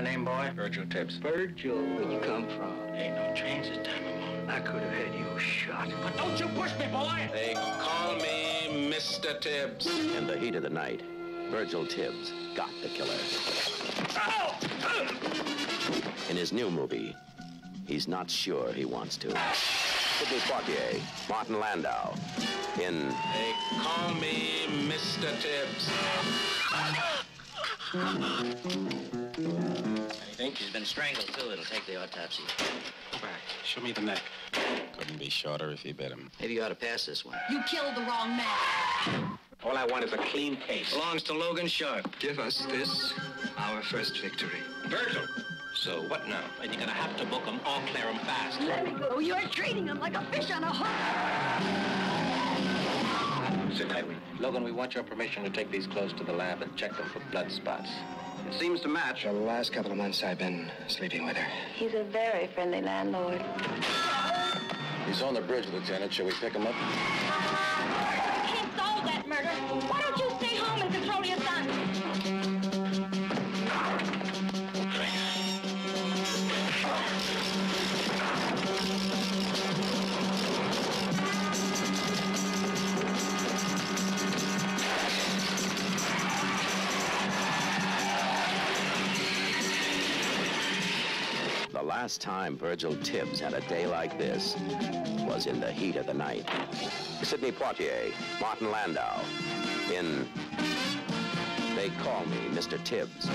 a name, boy? Virgil Tibbs. Virgil, where you come from? Ain't no trains this time of morning. I could have had you shot. But don't you push me, boy! They call me Mr. Tibbs. In the heat of the night, Virgil Tibbs got the killer. Oh! In his new movie, he's not sure he wants to. Sidney Poitier, Martin Landau, in They call me Mr. Tibbs. I think she's been strangled, too. It'll take the autopsy. Go back. Show me the neck. Couldn't be shorter if he bit him. Maybe you ought to pass this one. You killed the wrong man. All I want is a clean case. Belongs to Logan Sharpe. Give us this, our first victory. Virgil. So what now? And you're gonna have to book book 'em or clear 'em fast. Let me go. You're treating him like a fish on a hook. Sit tight. Logan, we want your permission to take these clothes to the lab and check them for blood spots. It seems to match. For the last couple of months, I've been sleeping with her. He's a very friendly landlord. He's on the bridge, Lieutenant. Shall we pick him up? You can't solve that murder. Why last time Virgil Tibbs had a day like this was in the heat of the night. Sidney Poitier, Martin Landau, in They Call Me Mr. Tibbs.